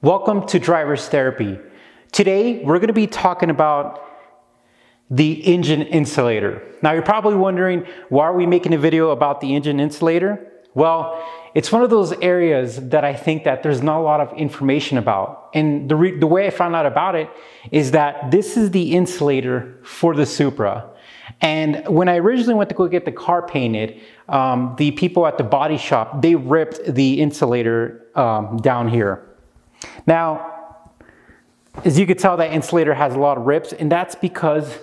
Welcome to Driver's Therapy. Today, we're gonna be talking about the engine insulator. Now, you're probably wondering, why are we making a video about the engine insulator? Well, it's one of those areas that I think that there's not a lot of information about. And the, the way I found out about it is that this is the insulator for the Supra. And when I originally went to go get the car painted, um, the people at the body shop, they ripped the insulator um, down here. Now, as you can tell, that insulator has a lot of rips, and that's because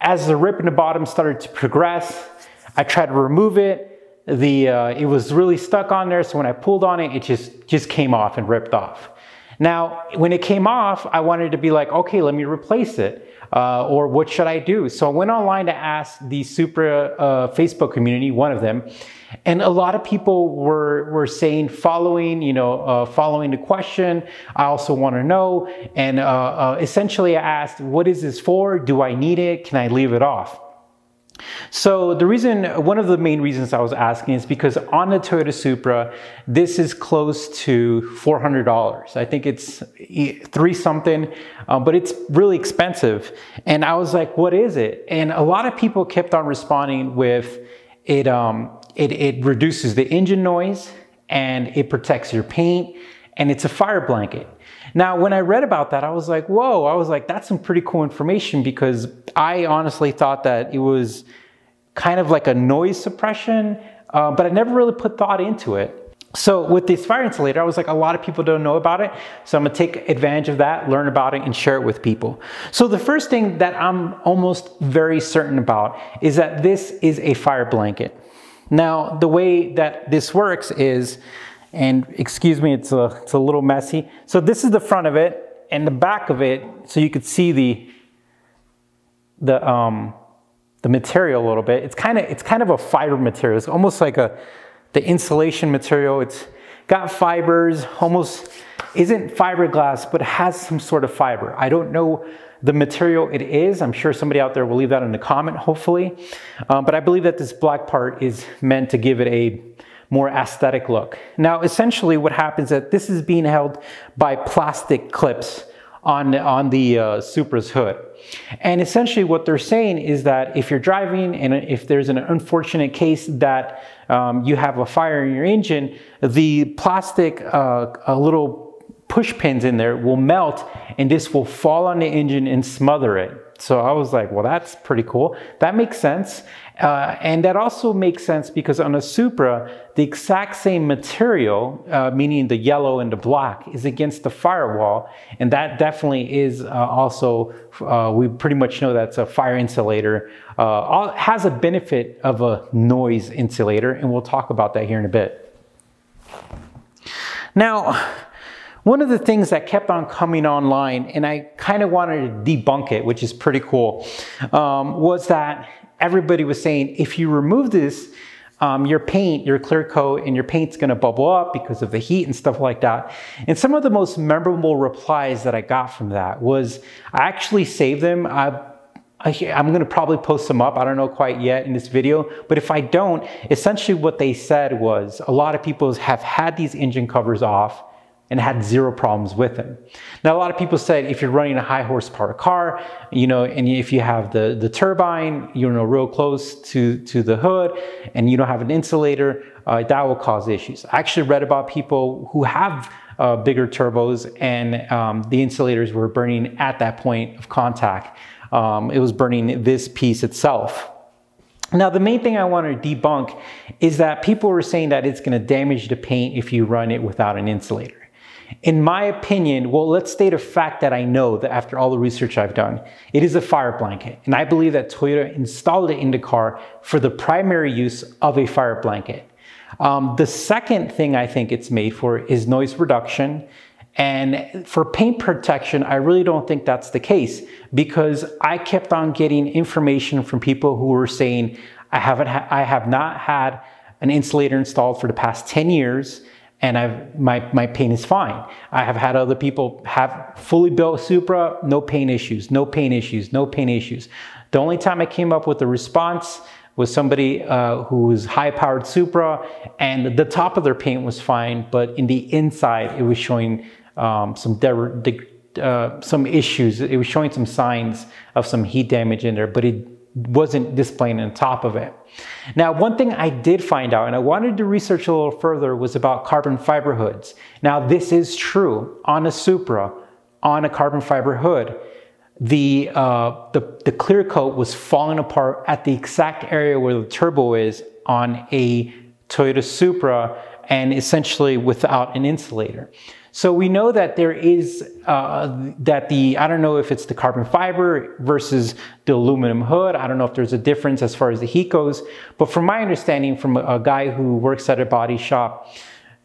as the rip in the bottom started to progress, I tried to remove it. The, uh, it was really stuck on there, so when I pulled on it, it just, just came off and ripped off. Now, when it came off, I wanted to be like, okay, let me replace it. Uh, or what should I do? So I went online to ask the Supra uh, Facebook community, one of them, and a lot of people were, were saying following, you know, uh, following the question, I also want to know. And uh, uh, essentially I asked, what is this for? Do I need it? Can I leave it off? So the reason, one of the main reasons I was asking is because on the Toyota Supra, this is close to $400. I think it's three something, uh, but it's really expensive. And I was like, what is it? And a lot of people kept on responding with, it, um, it, it reduces the engine noise and it protects your paint and it's a fire blanket. Now, when I read about that, I was like, whoa, I was like, that's some pretty cool information because I honestly thought that it was kind of like a noise suppression, uh, but I never really put thought into it. So with this fire insulator, I was like, a lot of people don't know about it. So I'm gonna take advantage of that, learn about it, and share it with people. So the first thing that I'm almost very certain about is that this is a fire blanket. Now, the way that this works is, and excuse me, it's a, it's a little messy. So this is the front of it and the back of it, so you could see the, the, um, the material a little bit. It's kind of, it's kind of a fiber material. It's almost like a, the insulation material. It's got fibers, almost isn't fiberglass, but has some sort of fiber. I don't know the material it is. I'm sure somebody out there will leave that in the comment, hopefully. Um, but I believe that this black part is meant to give it a more aesthetic look. Now, essentially what happens is that this is being held by plastic clips on, on the uh, Supra's hood. And essentially what they're saying is that if you're driving and if there's an unfortunate case that um, you have a fire in your engine, the plastic uh, a little push pins in there will melt and this will fall on the engine and smother it. So I was like, well, that's pretty cool. That makes sense. Uh, and that also makes sense because on a Supra, the exact same material, uh, meaning the yellow and the black, is against the firewall. And that definitely is uh, also, uh, we pretty much know that's a fire insulator. Uh, all, has a benefit of a noise insulator, and we'll talk about that here in a bit. Now, one of the things that kept on coming online, and I kind of wanted to debunk it, which is pretty cool, um, was that everybody was saying, if you remove this, um, your paint, your clear coat, and your paint's gonna bubble up because of the heat and stuff like that. And some of the most memorable replies that I got from that was, I actually saved them. I, I, am gonna probably post them up. I don't know quite yet in this video, but if I don't, essentially what they said was a lot of people have had these engine covers off and had zero problems with them. Now, a lot of people said if you're running a high horsepower car, you know, and if you have the, the turbine, you know, real close to, to the hood and you don't have an insulator, uh, that will cause issues. I actually read about people who have uh, bigger turbos and um, the insulators were burning at that point of contact. Um, it was burning this piece itself. Now, the main thing I want to debunk is that people were saying that it's going to damage the paint if you run it without an insulator. In my opinion, well, let's state a fact that I know that after all the research I've done, it is a fire blanket. And I believe that Toyota installed it in the car for the primary use of a fire blanket. Um, the second thing I think it's made for is noise reduction. And for paint protection, I really don't think that's the case because I kept on getting information from people who were saying, I haven't, I have not had an insulator installed for the past 10 years and I've, my, my pain is fine. I have had other people have fully built Supra, no pain issues, no pain issues, no pain issues. The only time I came up with a response was somebody uh, who was high powered Supra and the top of their paint was fine, but in the inside it was showing um, some uh, some issues. It was showing some signs of some heat damage in there, but it wasn't displaying on top of it. Now, one thing I did find out, and I wanted to research a little further, was about carbon fiber hoods. Now, this is true on a Supra, on a carbon fiber hood. The, uh, the, the clear coat was falling apart at the exact area where the turbo is on a Toyota Supra and essentially without an insulator. So we know that there is, uh, that the, I don't know if it's the carbon fiber versus the aluminum hood. I don't know if there's a difference as far as the heat goes. But from my understanding from a, guy who works at a body shop,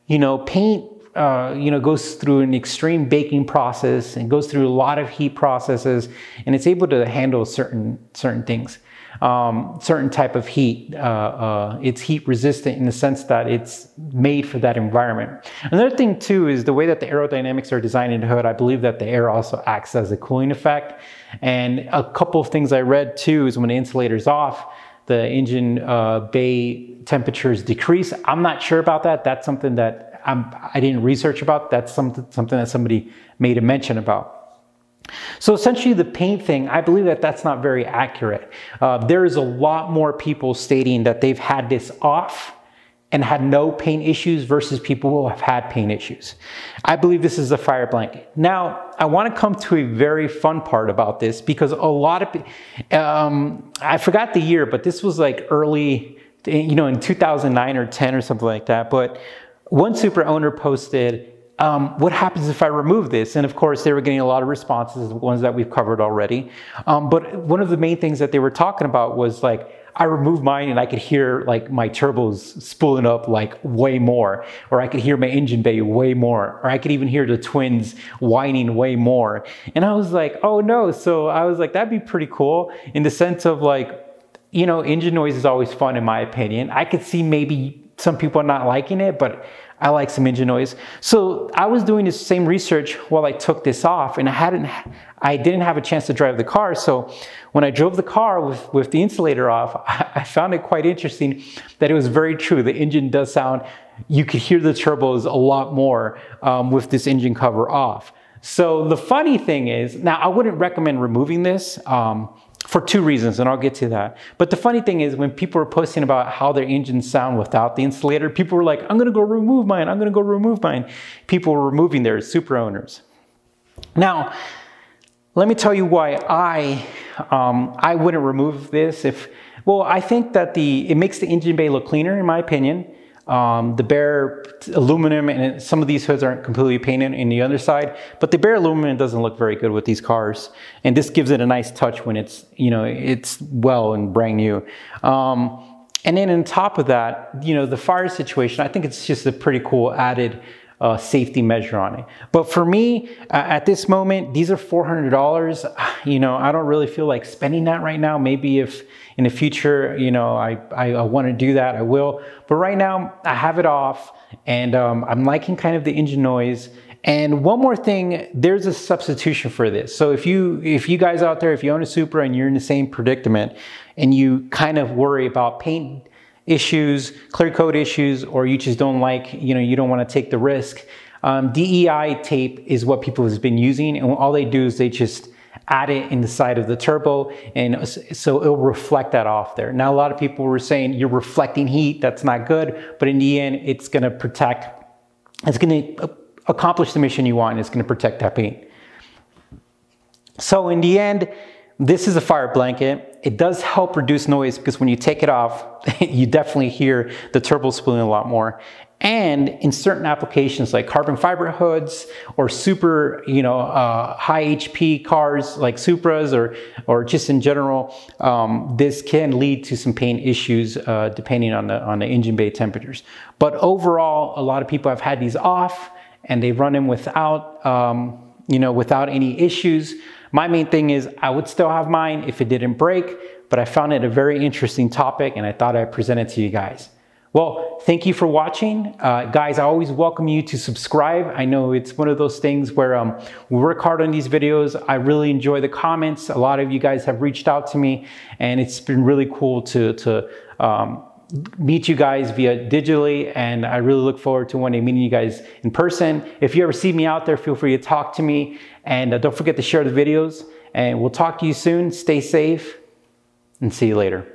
you know, paint uh, you know, goes through an extreme baking process and goes through a lot of heat processes, and it's able to handle certain certain things um, certain type of heat. Uh, uh, it's heat resistant in the sense that it's made for that environment. Another thing too is the way that the aerodynamics are designed in the hood. I believe that the air also acts as a cooling effect. And a couple of things I read too is when the insulator's off, the engine uh, bay temperatures decrease. I'm not sure about that. That's something that I'm, I did not research about. That's something, something that somebody made a mention about. So essentially the paint thing, I believe that that's not very accurate. Uh, there is a lot more people stating that they've had this off and had no paint issues versus people who have had paint issues. I believe this is a fire blanket. Now, I wanna come to a very fun part about this because a lot of, um, I forgot the year, but this was like early, you know, in 2009 or 10 or something like that. But one Supra owner posted, um, what happens if I remove this? And of course, they were getting a lot of responses, the ones that we've covered already. Um, but one of the main things that they were talking about was like, I removed mine and I could hear like my turbos spooling up like way more, or I could hear my engine bay way more, or I could even hear the twins whining way more. And I was like, oh no. So I was like, that'd be pretty cool in the sense of like, you know, engine noise is always fun in my opinion. I could see maybe some people not liking it, but I like some engine noise. So I was doing the same research while I took this off and I hadn't, I didn't have a chance to drive the car. So when I drove the car with, with the insulator off, I found it quite interesting that it was very true. The engine does sound, you could hear the turbos a lot more um, with this engine cover off. So the funny thing is, now I wouldn't recommend removing this. Um, for two reasons, and I'll get to that. But the funny thing is, when people were posting about how their engines sound without the insulator, people were like, I'm gonna go remove mine, I'm gonna go remove mine. People were removing their Supra owners. Now, let me tell you why I, um, I wouldn't remove this if, well, I think that the, it makes the engine bay look cleaner in my opinion. Um, the bare aluminum and some of these hoods aren't completely painted in the underside, but the bare aluminum doesn't look very good with these cars. And this gives it a nice touch when it's, you know, it's well and brand new. Um, and then on top of that, you know, the fire situation, I think it's just a pretty cool added uh, safety measure on it. But for me, uh, at this moment, these are $400. You know, I don't really feel like spending that right now. Maybe if in the future, you know, I, I, I want to do that, I will. But right now, I have it off and um, I'm liking kind of the engine noise. And one more thing, there's a substitution for this. So if you if you guys out there, if you own a Supra and you're in the same predicament and you kind of worry about paint issues, clear coat issues, or you just don't like, you know, you don't want to take the risk. Um, DEI tape is what people have been using, and all they do is they just add it in the side of the turbo, and so it'll reflect that off there. Now, a lot of people were saying you're reflecting heat, that's not good, but in the end, it's gonna protect, it's gonna accomplish the mission you want, and it's gonna protect that paint. So in the end, this is a fire blanket. It does help reduce noise because when you take it off, you definitely hear the turbo spooling a lot more. And in certain applications like carbon fiber hoods or super, you know, uh, high HP cars like Supras or, or just in general, um, this can lead to some pain issues uh, depending on the, on the engine bay temperatures. But overall, a lot of people have had these off and they run them without, um, you know, without any issues. My main thing is I would still have mine if it didn't break, but I found it a very interesting topic and I thought I'd present it to you guys. Well, thank you for watching. Uh, guys, I always welcome you to subscribe. I know it's one of those things where um, we work hard on these videos. I really enjoy the comments. A lot of you guys have reached out to me and it's been really cool to, to um, meet you guys via digitally and I really look forward to one day meeting you guys in person. If you ever see me out there, feel free to talk to me and uh, don't forget to share the videos and we'll talk to you soon. Stay safe and see you later.